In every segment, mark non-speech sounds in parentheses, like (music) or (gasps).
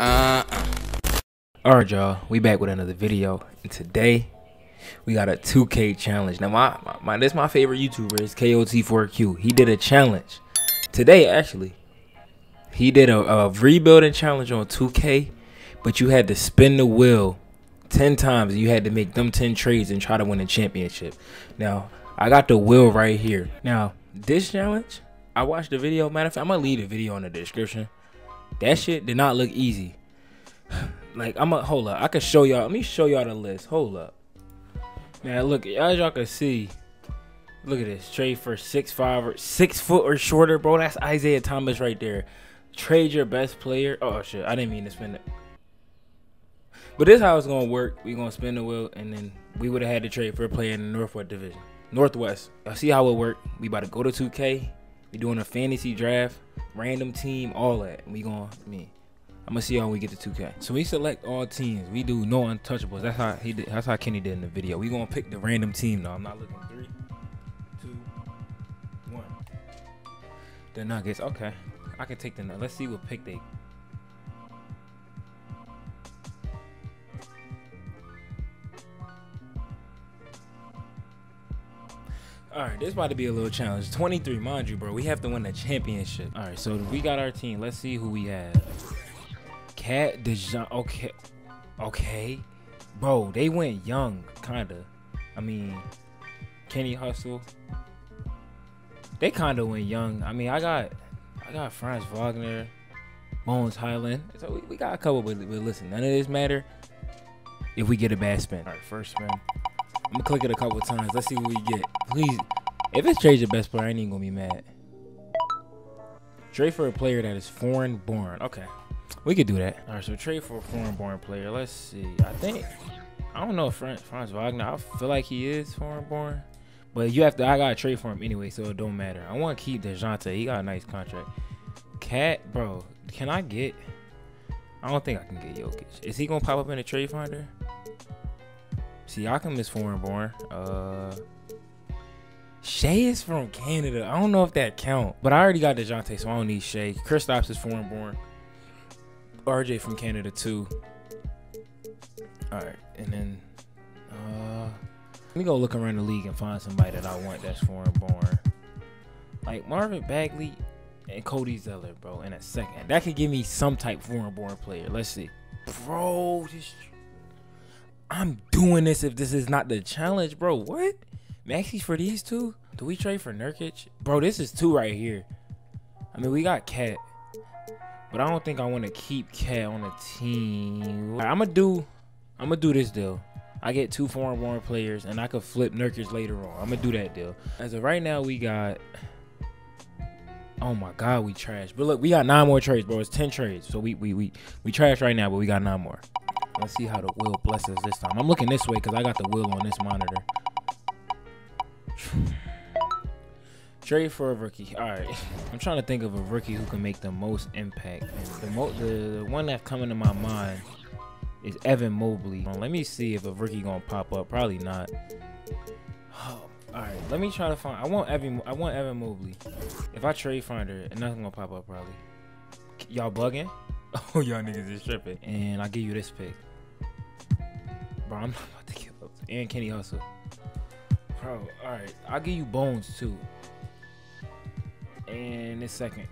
Uh, uh. Alright, y'all. We back with another video. And today, we got a 2K challenge. Now, my, my, my this my favorite YouTuber is KOT4Q. He did a challenge today, actually. He did a, a rebuilding challenge on 2K, but you had to spin the wheel 10 times. You had to make them 10 trades and try to win a championship. Now, I got the wheel right here. Now, this challenge, I watched the video. Matter of fact, I'm to leave the video in the description. That shit did not look easy. (sighs) Like, I'm a hold up. I can show y'all. Let me show y'all the list. Hold up. Now, look, as y'all can see, look at this. Trade for six five or six foot or shorter, bro. That's Isaiah Thomas right there. Trade your best player. Oh shit, I didn't mean to spend it. But this is how it's gonna work. We gonna spin the wheel, and then we would have had to trade for a player in the Northwest Division, Northwest. I see how it work. We about to go to 2K. We doing a fantasy draft, random team, all that. We gonna me. I'm gonna see how we get to 2K. So we select all teams. We do no untouchables. That's how he did. That's how Kenny did in the video. We gonna pick the random team though. I'm not looking three, two, one. The Nuggets. Okay, I can take the. Let's see what pick they. All right, this about to be a little challenge. 23, mind you, bro. We have to win the championship. All right, so we got our team. Let's see who we have. Cat Dejounte. Okay, okay, bro. They went young, kinda. I mean, Kenny Hustle. They kinda went young. I mean, I got, I got Franz Wagner, Bones Hyland. So we, we got a couple, but, but listen, none of this matter if we get a bad spin. All right, first spin. I'm gonna click it a couple times. Let's see what we get. Please, if it's trade your best player, I ain't gonna be mad. Trade for a player that is foreign born. Okay, we could do that. All right, so trade for a foreign born player. Let's see. I think I don't know if Franz, Franz Wagner. I feel like he is foreign born, but you have to. I gotta trade for him anyway, so it don't matter. I want to keep Dejounte. He got a nice contract. Cat, bro, can I get? I don't think I can get Jokic. Is he gonna pop up in a trade finder? Siakam is foreign born. Uh, Shai is from Canada. I don't know if that count, but I already got Dejounte, so I don't need Shai. Kristaps is foreign born. RJ from Canada too. All right, and then uh, let me go look around the league and find somebody that I want that's foreign born. Like Marvin Bagley and Cody Zeller, bro. In a second, that could give me some type foreign born player. Let's see, bro. This I'm doing this if this is not the challenge, bro. What? Maxey for these two? Do we trade for Nurkic? Bro, this is two right here. I mean, we got Cat. But I don't think I want to keep Cat on the team. Right, I'm going to do I'm going to do this deal. I get two foreign born players and I could flip Nurkic later on. I'm going to do that deal. As of right now, we got Oh my god, we trash. But look, we got nine more trades, bro. It's 10 trades. So we we we we trash right now, but we got nine more. Let's see how the wheel blesses this time. I'm looking this way because I got the wheel on this monitor. (sighs) Trade for a rookie. All right, I'm trying to think of a rookie who can make the most impact. And the mo the, one that's coming to my mind is Evan Mobley. Let me see if a rookie gonna pop up. Probably not. Oh, (sighs) all right, let me try to find. I want Evan. I want Evan Mobley. If I trade finder, nothing gonna pop up probably. Y'all bugging? (laughs) Oh, y'all niggas is tripping. And I give you this pick. Bro, I'm not (laughs) about to give up. And Kenny Hustle. Bro, alright. I'll give you Bones too. And this second.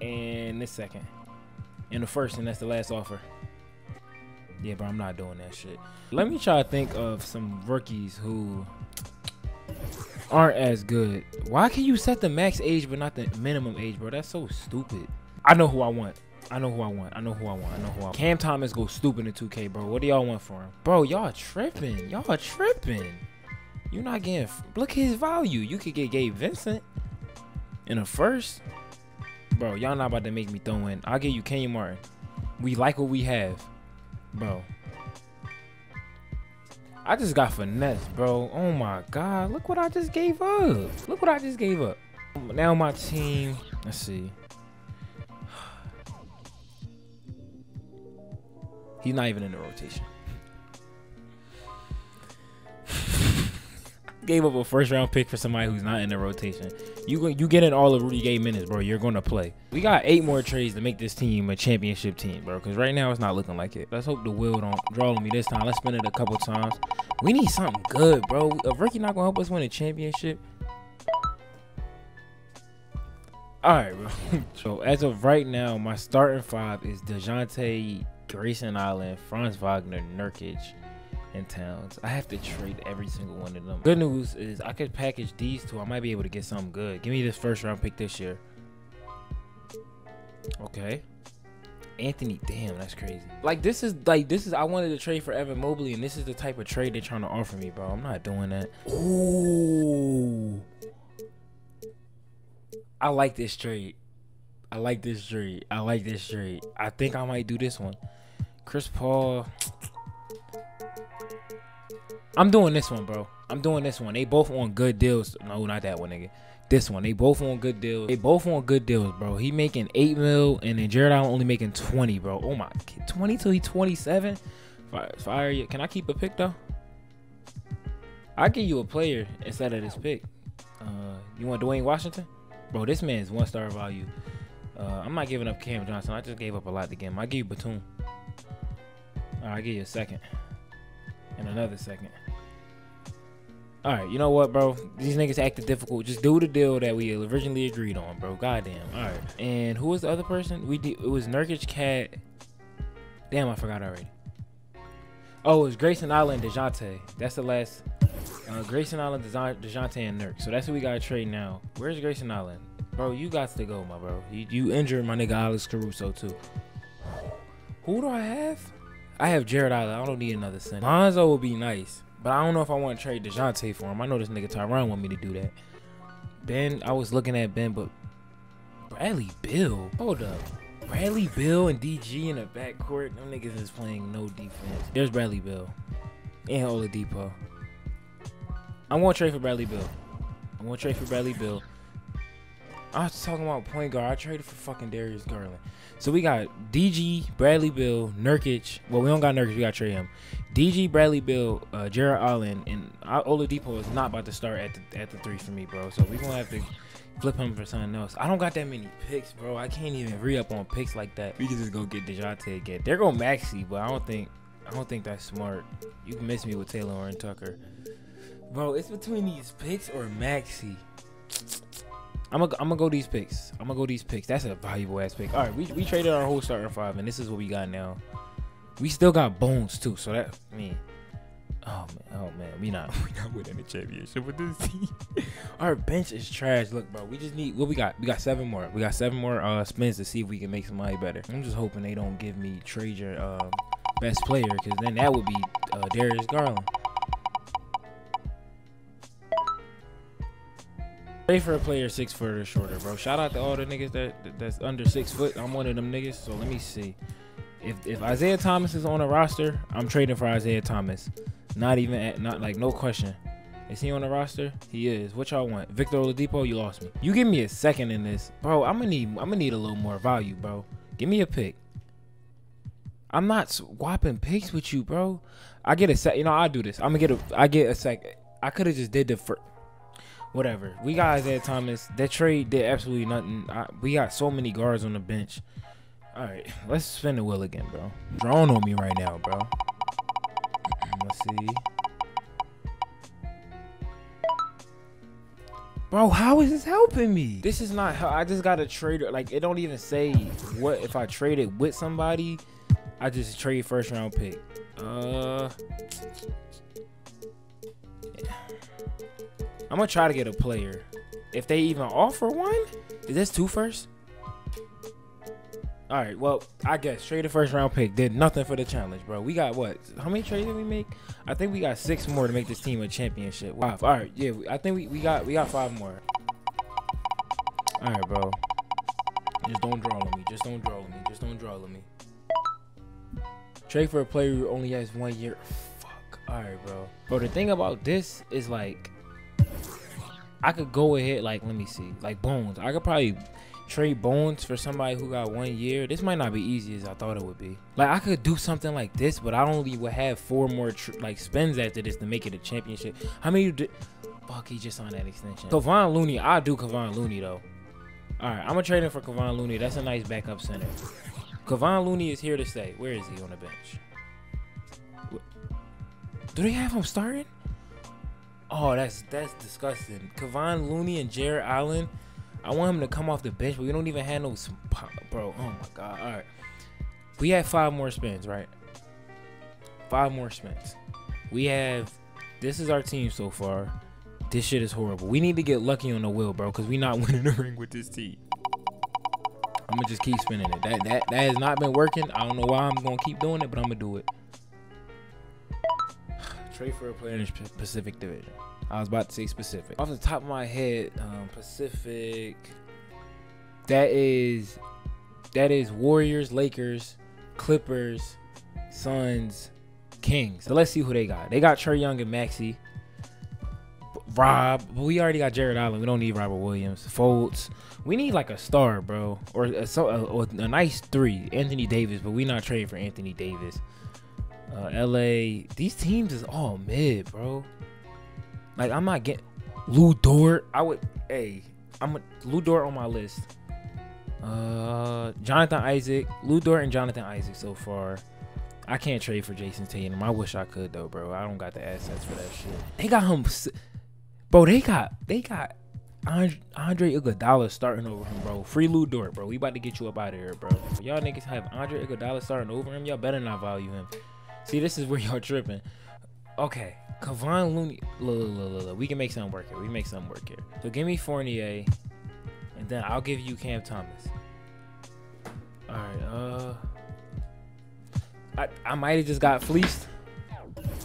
And this second. And the first, and that's the last offer. Yeah, bro, I'm not doing that shit. Let me try to think of some rookies who aren't as good. Why can you set the max age but not the minimum age, bro? That's so stupid. I know who I want. I know who I want. I know who I want. I know who I want. Cam Thomas goes stupid in 2K, bro. What do y'all want for him? Bro, y'all tripping. Y'all tripping. You're not getting. Look at his value. You could get Gabe Vincent in a first. Bro, y'all not about to make me throw in. I'll get you Kenyon Martin. We like what we have. Bro. I just got finesse, bro. Oh my god. Look what I just gave up. Look what I just gave up. Now my team. Let's see. He's not even in the rotation. (laughs) Gave up a first round pick for somebody who's not in the rotation. You you get in all of Rudy Gay minutes, bro. You're gonna play. We got eight more trades to make this team a championship team, bro. Because right now it's not looking like it. Let's hope the will don't draw on me this time. Let's spin it a couple times. We need something good, bro. If Ricky not gonna help us win a championship. All right, bro. (laughs) so as of right now, my starting five is Dejounte, Grayson Allen, Franz Wagner, Nurkic, and Towns. I have to trade every single one of them. Good news is I could package these two. I might be able to get something good. Give me this first round pick this year. Okay. Anthony, damn, that's crazy. Like this is like this is I wanted to trade for Evan Mobley, and this is the type of trade they're trying to offer me, bro. I'm not doing that. Ooh. I like this trade. I like this trade. I like this trade. I think I might do this one. Chris Paul. I'm doing this one, bro. I'm doing this one. They both on good deals. No, not that one, nigga. This one. They both on good deals. They both on good deals, bro. He making eight mil, and then Jarrett Allen only making twenty, bro. Oh my, twenty till he twenty seven. Fire, fire you. Can I keep a pick though? I give you a player instead of this pick. Uh, you want Duane Washington? Bro, this man is one star value. Uh, I'm not giving up Cam Johnson. I just gave up a lot to get him. I give you Batum. Right, I give you a second. And another second. All right, you know what, bro? These niggas acted difficult. Just do the deal that we originally agreed on, bro. Goddamn. All right. And who was the other person? We it was Nurkic, Cat. Damn, I forgot already. Oh, it was Grayson Allen, Dejounte. That's the last. Uh, Grayson Allen, Dejounte, and Nurk. So that's who we got to trade now. Where's Grayson Allen? Bro, you got to go, my bro. You, you injured my nigga Alex Caruso, too. Who do I have? I have Jarrett Allen. I don't need another center. Lonzo would be nice. But I don't know if I want to trade DeJounte for him. I know this nigga Tyron want me to do that. Ben, I was looking at Ben, but Bradley Beal. Hold up. Bradley Beal and DG in the backcourt. Them niggas is playing no defense. There's Bradley Beal. And Oladipo. I want to trade for Bradley Beal. I want to trade for Bradley Beal. I was talking about point guard. I traded for fucking Darius Garland. So we got DG, Bradley Beal, Nurkic. Well, we don't got Nurkic. We got Trey him. DG, Bradley Beal, uh, Jarrett Allen, and Oladipo is not about to start at the at the three for me, bro. So we gonna have to flip him for something else. I don't got that many picks, bro. I can't even re up on picks like that. We can just go get Dejounte again. They're going Maxey, but I don't think I don't think that's smart. You can miss me with Taylor and Tucker, bro. It's between these picks or Maxey. I'm gonna I'm gonna go these picks. I'm gonna go these picks. That's a valuable ass pick. All right, we, we traded our whole starting five, and this is what we got now. We still got bones too, so that I mean, oh man, oh man, we not (laughs) we not winning the championship with this team. (laughs) our bench is trash. Look, bro, we just need what we got. We got seven more. We got seven more uh spins to see if we can make somebody better. I'm just hoping they don't give me Trader um, best player, because then that would be uh, Darius Garland. Pay for a player six foot or shorter, bro. Shout out to all the niggas that that's under six foot. I'm one of them niggas. So let me see. If if Isaiah Thomas is on a roster, I'm trading for Isaiah Thomas. Not even at, not like no question. Is he on the roster? He is. What y'all want? Victor Oladipo, you lost me. You give me a second in this, bro. I'm gonna need I'm gonna need a little more value, bro. Give me a pick. I'm not swapping picks with you, bro. I get a sec. You know, I do this. I'm gonna get a. I get a sec. I could have just did the first whatever. We got Isaiah Thomas. That trade did absolutely nothing. I, we got so many guards on the bench. All right, let's spin the wheel again, bro. Drawing on me right now, bro. Let's see. Bro, how is this helping me? This is not how I just got a trader. Like, it don't even say what if I traded with somebody. I just trade first round pick. Uh, I'm gonna try to get a player. If they even offer one, is this two first? All right, well, I guess trade the first round pick did nothing for the challenge, bro. We got what? How many trades did we make? I think we got six more to make this team a championship. Five. All right, yeah, I think we, we got we got five more. All right, bro. Just don't draw on me. Just don't draw on me. Just don't draw on me. Trade for a player who only has one year. Fuck. All right, bro. Bro, the thing about this is like I could go ahead, like, let me see, like Bones. I could probably trade Bones for somebody who got one year. This might not be easy as I thought it would be. Like I could do something like this, but I only would have four more like spins after this to make it a championship. How many? Fuck, he just on that extension. Kevon Looney, I do Kevon Looney though. All right, I'm gonna trade him for Kevon Looney. That's a nice backup center. Kevon Looney is here to stay. Where is he on the bench? Do they have him starting? Oh, that's that's disgusting. Kevon Looney and Jarrett Allen. I want him to come off the bench, but we don't even have no bro. Oh my god. All right. We have five more spins, right? Five more spins. We have this is our team so far. This shit is horrible. We need to get lucky on the wheel, bro, because we're not (laughs) winning the ring with this team. I'm gonna just keep spinning it. That that that has not been working. I don't know why I'm gonna keep doing it, but I'm gonna do it. Trade for a player in the Pacific Division. I was about to say specific. Off the top of my head, um, Pacific. That is, that is Warriors, Lakers, Clippers, Suns, Kings. So let's see who they got. They got Trae Young and Maxey. Rob, we already got Jarrett Allen. We don't need Robert Williams. Fultz. We need like a star, bro, or a, so, a, a nice three. Anthony Davis, but we not trading for Anthony Davis. Uh, LA. These teams is all mid, bro. Like I'm not getting Lu Dort. I would. Hey, I'm a, Lu Dort on my list. Uh, Jonathan Isaac, Lu Dort, and Jonathan Isaac so far. I can't trade for Jayson Tatum. I wish I could though, bro. I don't got the assets for that shit. They got him, bro. They got they got Andre, Andre Iguodala starting over him, bro. Free Lu Dort, bro. We about to get you up out of here, bro. Y'all niggas have Andre Iguodala starting over him, y'all better not value him. See, this is where (laughs) y'all tripping. Okay, Kevon Looney. Look, look, look, look, We can make something work here. We make something work here. So give me Fournier, and then I'll give you Cam Thomas. All right. Uh. I, I might have just got fleeced.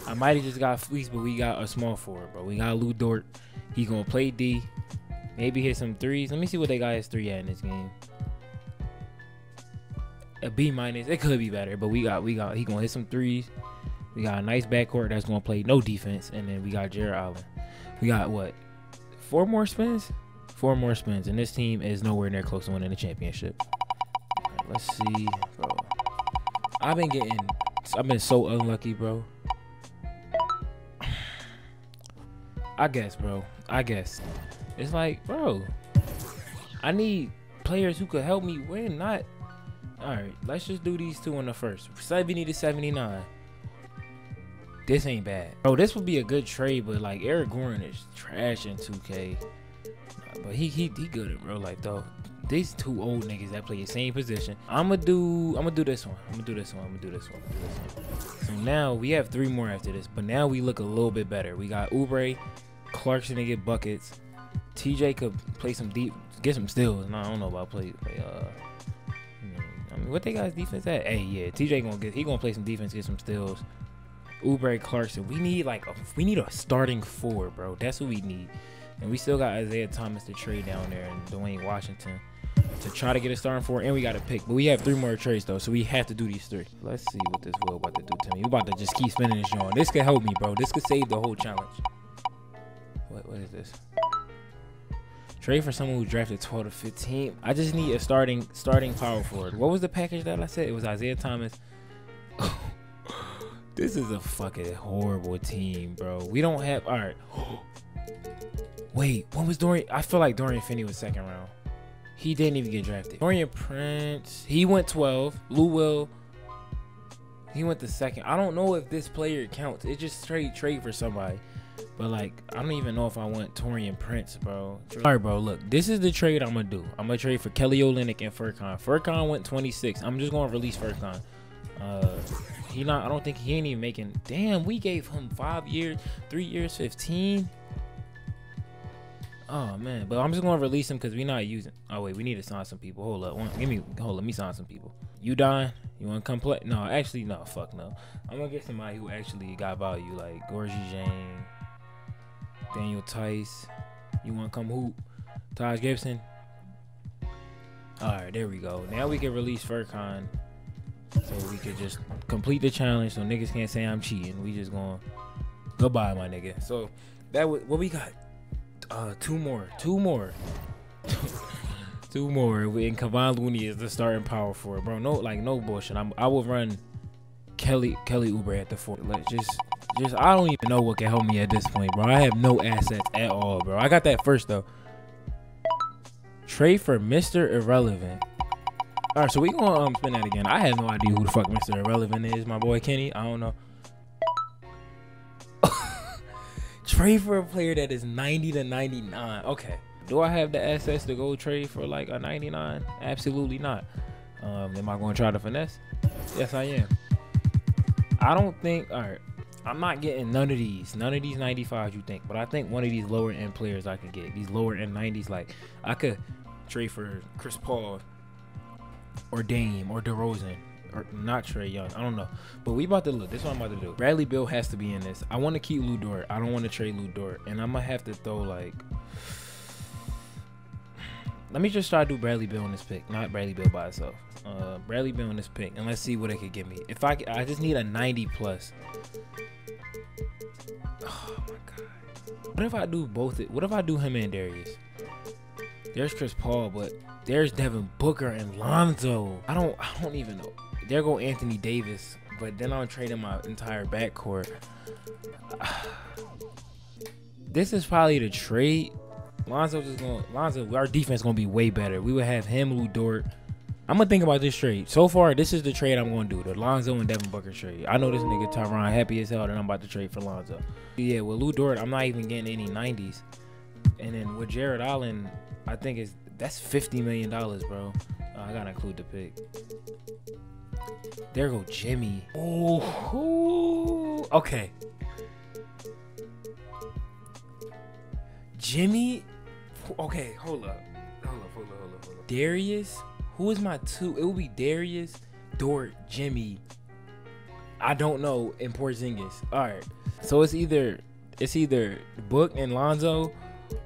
I might have just got fleeced, but we got a small forward, bro. We got Lu Dort. He gonna play D. Maybe hit some threes. Let me see what they got his three at in this game. A B minus. It could be better, but we got we got he gonna hit some threes. We got a nice backcourt that's gonna play no defense, and then we got Jarrett Allen. We got what? Four more spins? Four more spins, and this team is nowhere near close to winning the championship. Right, let's see, bro. I've been getting, I've been so unlucky, bro. I guess, bro. I guess. It's like, bro, I need players who could help me win, not. All right, let's just do these two in the first. 70 to 79. This ain't bad. Bro, this would be a good trade, but like Eric Gordon is trash in 2K. But he he he good at real life though these two old niggas that play the same position. I'ma do I'm gonna do this one. I'm gonna do this one. I'm gonna do this one. Do this one. So now we have three more after this, but now we look a little bit better. We got Oubre, Clarkson to get buckets. TJ could play some deep, get some steals. No, I don't know about play. play uh, I mean, what they got defense at? Hey, yeah, TJ gonna get he gonna play some defense, get some steals. Oubre, Clarkson. We need like a, we need a starting four, bro. That's what we need. And we still got Isaiah Thomas to trade down there and Duane Washington to try to get a starting four, and we got a pick. But we have three more trades though, so we have to do these three. Let's see what this will about to do to me. We about to just keep spinning this joint. This could help me, bro. This could save the whole challenge. What what is this? Trade for someone who drafted 12 to 15. I just need a starting starting power forward. What was the package that I said? It was Isaiah Thomas. (laughs) this is a fucking horrible team, bro. We don't have all right. (gasps) Wait, what was Dorian? I feel like Dorian Finney was second round. He didn't even get drafted. Taurean Prince, he went 12. Lou Will, he went the second. I don't know if this player counts. It just straight trade for somebody. But like, I don't even know if I want Taurean Prince, bro. All right, bro. Look, this is the trade I'm gonna do. I'm gonna trade for Kelly Olynyk and Furkan. Furkan went 26. I'm just gonna release Furkan. Uh, he not. I don't think he ain't even making. Damn, we gave him five years, three years, 15. Oh man, but I'm just gonna release him because we not using. Oh wait, we need to sign some people. Hold up, One, give me. Hold, let me sign some people. You dying? You want to come play? No, actually, no. Fuck no. I'm gonna get somebody who actually got value, like Gorgui Dieng, Daniel Theis. You want to come hoop? Taj Gibson. All right, there we go. Now we can release Furkan. so we could just complete the challenge. So niggas can't say I'm cheating. We just going goodbye, my nigga. So that was what we got uh two more two more (laughs) two more, and Kevon Looney is the starting power for it, bro. No, like no bullshit. I'm, I will run Kelly Kelly Oubre at the four. Let's just just I don't even know what can help me at this point, bro. I have no assets at all, bro. I got that first though. Trade for Mr. Irrelevant. All right, so we gonna um spin that again. I have no idea who the fuck Mr. Irrelevant is, my boy Kenny. I don't know. (laughs) trade for a player that is 90 to 99. Okay. Do I have the assets to go trade for like a 99? Absolutely not. Um, am I going to try to finesse? Yes, I am. I don't think. All right. I'm not getting none of these, none of these 95s you think, but I think one of these lower end players I can get. These lower end 90s, like I could trade for Chris Paul or Dame or DeRozan or not Trae Young. I don't know, but we about to look. This is what I'm about to do. Bradley Beal has to be in this. I want to keep Lu Dort. I don't want to trade Lu Dort, and I'm gonna have to throw like. (sighs) Let me just try to do Bradley Beal in this pick, not Bradley Beal by itself. Uh, Bradley Beal in this pick, and let's see what it could give me. If I, I just need a 90 plus. What if I do both? What if I do him and Darius? There's Chris Paul, but there's Devin Booker and Lonzo. I don't I don't even know. There go Anthony Davis, but then I'm trading my entire backcourt. (sighs) this is probably the trade. Lonzo just going Lonzo, our defense is gonna be way better. We would have him, Lu Dort. I'm gonna think about this trade. So far, this is the trade I'm gonna do. The Lonzo and Devin Booker trade. I know this nigga Tyron happy as hell that I'm about to trade for Lonzo. Yeah, with Lu Dort, I'm not even getting any 90s. And then with Jarrett Allen, I think it's that's fifty million dollars, bro. Uh, I gotta include the pick. There go Jimmy. Oh, okay. Jimmy. Okay, hold up. Hold up, hold up, hold up, hold up. Darius. Who is my two? It will be Darius, Dort, Jimmy. I don't know. And Porzingis. All right. So it's either it's either Book and Lonzo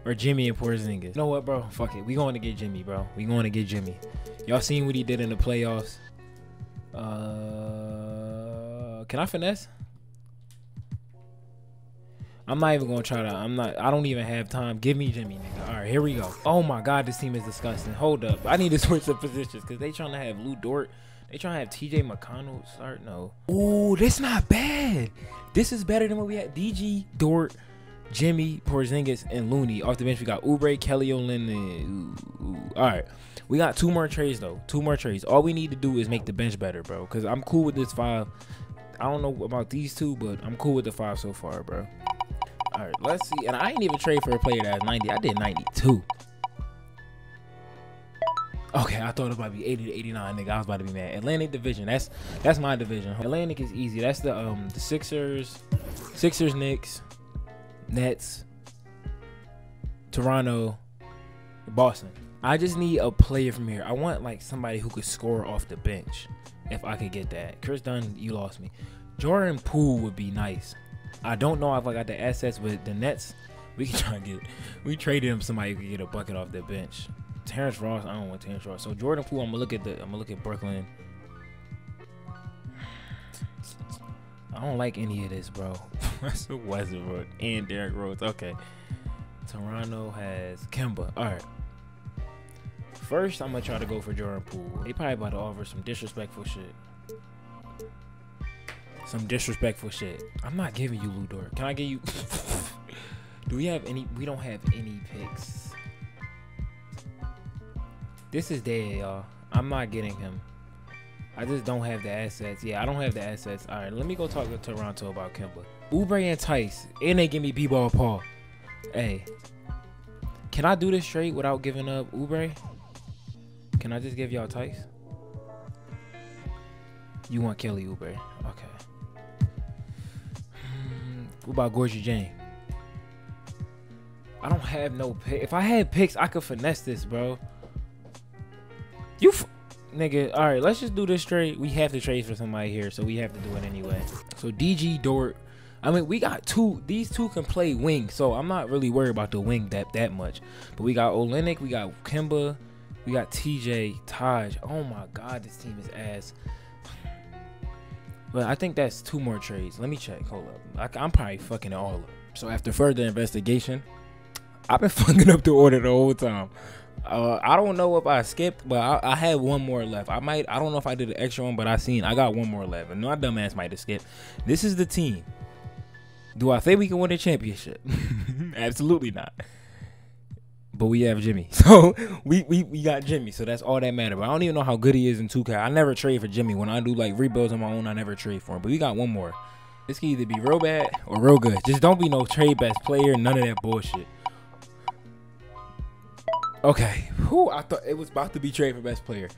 or Jimmy and Porzingis. You know what, bro? Fuck it. We going to get Jimmy, bro. We going to get Jimmy. Y'all seen what he did in the playoffs? Uh, can I finesse? I'm not even gonna try to. I'm not. I don't even have time. Give me Jimmy, nigga. All right, here we go. Oh my God, this team is disgusting. Hold up, I need to (laughs) switch the positions because they trying to have Lu Dort. They trying to have T.J. McConnell start. No. Ooh, this not bad. This is better than what we had. DG Dort, Jimmy, Porzingis, and Looney. Off the bench, we got Oubre, Kelly Olynyk. All right. We got two more trades, though. Two more trades. All we need to do is make the bench better, bro. Because I'm cool with this five. I don't know about these two, but I'm cool with the five so far, bro. All right, let's see. And I ain't even trade for a player that has 90. I did 92. Okay, I thought it might be 80 to 89, nigga. I was about to be mad. Atlantic division. That's that's my division. Atlantic is easy. That's the um the Sixers, Sixers, Knicks, Nets, Toronto, Boston. I just need a player from here. I want like somebody who could score off the bench. If I could get that. Chris Dunn, you lost me. Jordan Poole would be nice. I don't know if I got the assets with the Nets. We can (laughs) try and get we traded him somebody who could get a bucket off the bench. Terrence Ross, I don't want Terrence Ross. So Jordan Poole, I'm gonna look at the I'm gonna look at Brooklyn. I don't like any of this, bro. (laughs) Westbrook and Derrick Rose. Okay. Toronto has Kemba. All right. First, I'm gonna try to go for Jordan Poole. They probably about to offer some disrespectful shit. Some disrespectful shit. I'm not giving you Lu Dort. Can I give you? (laughs) Do we have any? We don't have any picks. This is dead, y'all. I'm not getting him. I just don't have the assets. Yeah, I don't have the assets. All right, let me go talk to Toronto about Kemba. Oubre and Theis, and they give me B-ball Paul. Hey, can I do this straight without giving up Oubre? Can I just give y'all Theis? You want Kelly Oubre? What about Gorgui Dieng? I don't have no pick. If I had picks, I could finesse this, bro. You nigga, all right, let's just do this straight. We have to trade for somebody here, so we have to do it anyway. So DG Dort, I mean, we got two. These two can play wing, so I'm not really worried about the wing that that much. But we got Olynyk, we got Kemba, we got TJ, Taj. Oh my God, this team is ass. But I think that's two more trades. Let me check. Hold up. I, am probably fucking it all up. So after further investigation, I've been (laughs) fucking up the order the whole time. Uh, I don't know if I skipped, but I, I had one more left. I might. I don't know if I did an extra one, but I seen I got one more left. And my dumbass might have skipped. This is the team. Do I think we can win a championship? (laughs) Absolutely not. But we have Jimmy. (laughs) So we, we we got Jimmy. So that's all that matters. But I don't even know how good he is in 2K. I never trade for Jimmy. When I do like rebuilds on my own, I never trade for him. But we got one more. This can either be real bad or real good. Just don't be no trade best player. None of that bullshit. Okay. Whew, I thought it was about to be trade for best player.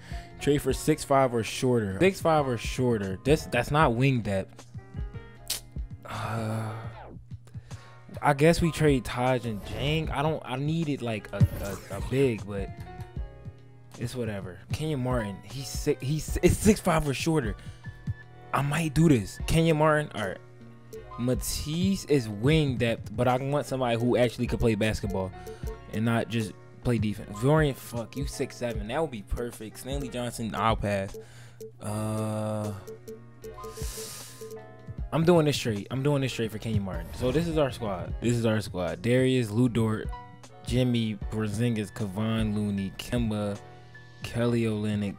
Trade for six five or shorter. Six five or shorter. This that's not wing depth. Uh, I guess we trade Taj and Dieng. I don't. I needed like a, a, a big, but it's whatever. Kenyon Martin. He's six. He's it's six five or shorter. I might do this. Kenyon Martin. All right. Matisse is wing depth, but I want somebody who actually could play basketball and not just play defense. Variant, fuck you, six seven. That would be perfect. Stanley Johnson, I'll pass. Uh, I'm doing this straight. I'm doing this straight for Kenyon Martin. So this is our squad. This is our squad. Darius, Lu Dort, Jimmy, Porzingis, Kevon Looney, Kemba, Kelly Olynyk.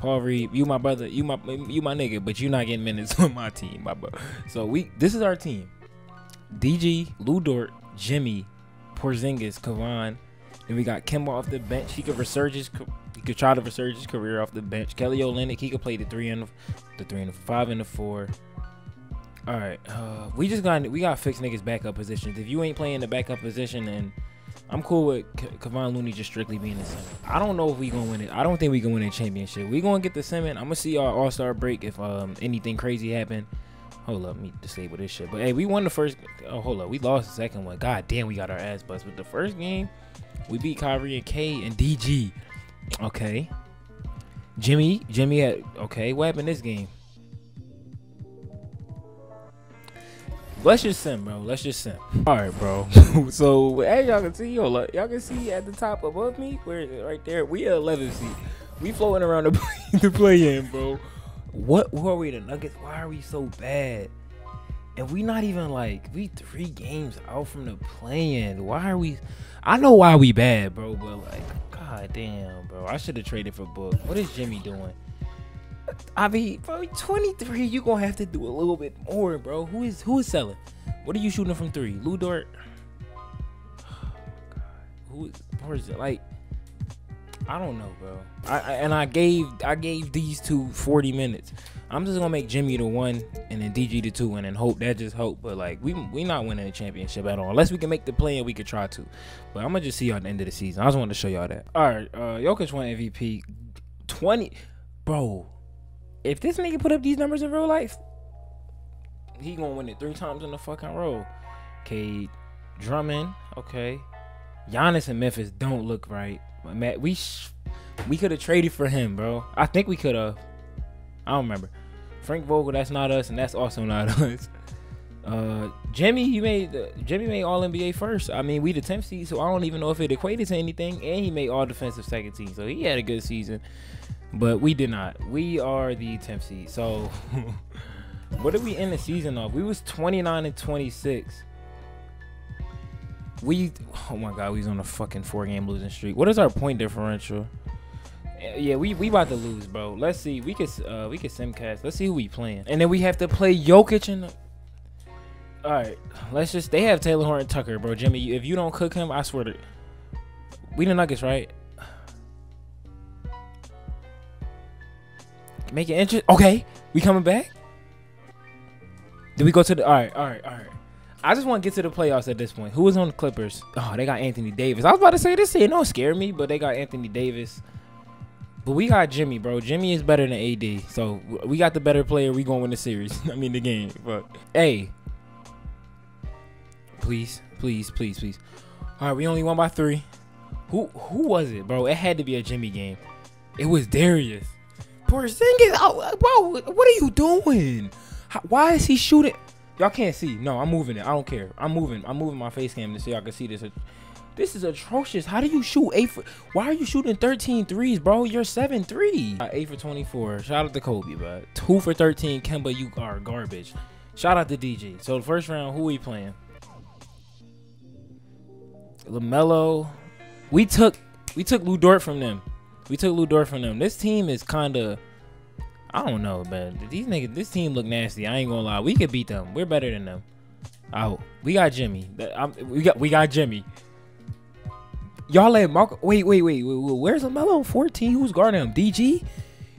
Paul Reed, you my brother, you my you my nigga, but you not getting minutes (laughs) on my team, my bro. So we this is our team. DG, Lu Dort, Jimmy, Porzingis, Kevon. Then we got Kemba off the bench. He could resurge his he could try to resurge his career off the bench. Kelly Olynyk, he could play the three and the, three and the five and the four. All right, uh, we just got we got fix niggas backup positions. If you ain't playing the backup position, then I'm cool with K- Kevon Looney just strictly being the center. I don't know if we gonna win it. I don't think we can win a championship. We gonna get the cement. I'm gonna see our All Star break if um anything crazy happen. Hold up, me disable this shit. But hey, we won the first. Oh, hold up, we lost the second one. God damn, we got our ass bust. With the first game, we beat Kyrie and K and DG. Okay. Jimmy, Jimmy had okay. What happened this game? Let's just sim, bro. Let's just sim. All right, bro. (laughs) so as y'all can see, yo, y'all can see at the top above me, where right there, we at 11 seat. We floating around the (laughs) play, the play in, bro. What? Who are we? The Nuggets? Why are we so bad? And we not even like we three games out from the play-in. Why are we? I know why we bad, bro. But like, damn, bro. I should have traded for Book. What is Jimmy doing? I mean, bro, 23, you gonna have to do a little bit more, bro. Who is who is selling? What are you shooting from three? Lu Dort? (sighs) Oh, who is where is it? Like, I don't know, bro. I, I and I gave I gave these two 40 minutes. I'm just gonna make Jimmy the one and then DG the two and then hope that just hope. But like we we not winning a championship at all. Unless we can make the play and we could try to. But I'm gonna just see y'all at the end of the season. I just wanted to show y'all that. All right, uh Jokic won MVP. 20 bro if this nigga put up these numbers in real life, he gonna win it three times in the fucking row. Okay, Drummond, okay. Giannis and Memphis don't look right. Matt, we we could have traded for him, bro. I think we could have. I don't remember. Frank Vogel, that's not us, and that's also not (laughs) us. Uh, Jimmy, he made uh, Jimmy made All NBA first. I mean, we the 10th seed, so I don't even know if it equated to anything. And he made All Defensive second team, so he had a good season. But we did not. We are the 10th seed. So (laughs) what did we end the season off? We was 29 and 26. We oh my god, we's on a fucking four game losing streak. What is our point differential? Yeah, we we about to lose, bro. Let's see. We could uh we could simcast. Let's see who we playing. And then we have to play Jokic in the all right, let's just. They have Talen Horton-Tucker, bro. Jimmy, if you don't cook him, I swear to. We the Nuggets, right? Make it interesting. Okay, we coming back. Did we go to the? All right, all right, all right. I just want to get to the playoffs at this point. Who was on the Clippers? Oh, they got Anthony Davis. I was about to say this. It don't scare me, but they got Anthony Davis. But we got Jimmy, bro. Jimmy is better than AD. So we got the better player. We gonna win the series. (laughs) I mean the game. But hey, please, please, please, please. All right, we only won by three. Who who was it, bro? It had to be a Jimmy game. It was Darius. Porzingis, oh, bro, what are you doing? How, why is he shooting? Y'all can't see. No, I'm moving it. I don't care. I'm moving. I'm moving my face cam to so y'all can see this. This is atrocious. How do you shoot eight for? Why are you shooting 13 threes, bro? You're seven three. Uh, eight for 24. Shout out to Kobe, bro. Two for 13. Kemba, you are garbage. Shout out to DG. So the first round, who we playing? LaMelo. we took we took Lu Dort from them. We took Lu Dort from them. This team is kind of I don't know, man. These niggas, this team look nasty. I ain't gonna lie. We could beat them. We're better than them. Oh, we got Jimmy. I'm, we got we got Jimmy. Y'all let Marco. Wait, wait, wait, wait, wait. Where's LaMelo? 14. Who's guarding him? DG.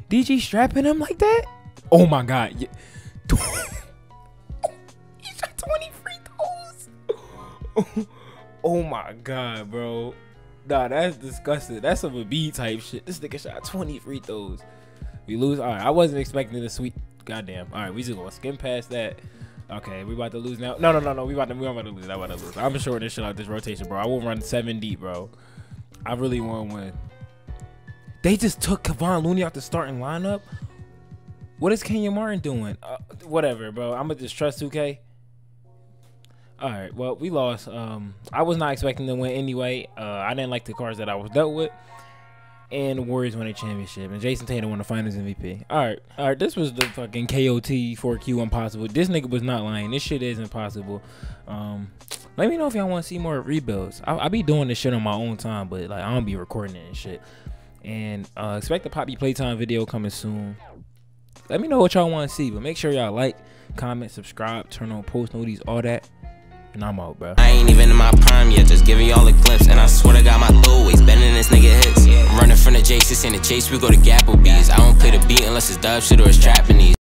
DG strapping him like that. Oh my god. Yeah. (laughs) he shot 20 free throws. (laughs) oh my god, bro. Nah, that's disgusting. That's some B type shit. This nigga shot 20 free throws. We lose. All right, I wasn't expecting the sweet. Goddamn. All right, we just gonna skim past that. Okay, we about to lose now. No, no, no, no. We about to. We about to lose. I about to lose. I'm sure this shit out this rotation, bro. I won't run seven deep, bro. I really want to win. They just took Kevon Looney out the starting lineup. What is Kenyon Martin doing? Uh, whatever, bro. I'm gonna just trust 2K. All right. Well, we lost. Um, I was not expecting to win anyway. Uh, I didn't like the cards that I was dealt with and the Warriors won a championship, and Jayson Tatum won the Finals MVP. All right, all right. This was the fucking KOT4Q impossible. This nigga was not lying. This shit is impossible. Um, let me know if y'all want to see more rebuilds. I, I be doing this shit on my own time, but like I don't be recording it and shit. And uh, expect the Poppy Playtime video coming soon. Let me know what y'all want to see, but make sure y'all like, comment, subscribe, turn on post notifications, all that. And I'm out, bro. I ain't even in my prime yet, just giving y'all a glimpse. And I swear to God, my throwaways better than this nigga hits. I'm running from the J6 in the chase, we go to Gapplebees. I don't play the beat unless it's dub shit or it's trapping these.